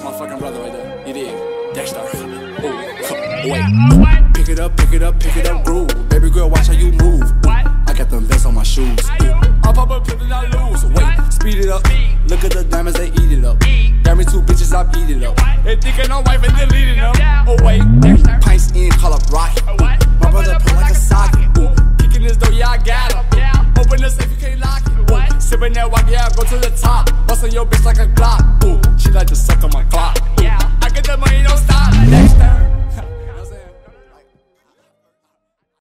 That's my fucking brother right there. You did. Dexter. Ooh. Wait. Pick it up, pick it up, pick it up, groove. Baby girl, watch how you move. I got them vests on my shoes. I pop a pill and I lose. Wait, speed it up. Look at the diamonds, they eat it up. Got me two bitches, I beat it up. They thinking I'm wife and deleting them. Oh wait, pints in, call up rocket. My brother pull like a socket. Ooh, kicking this door, yeah I got him. Open the safe, you can't lock it. What? sipping that wock, yeah I go to the top. Bustin' your bitch like a Glock.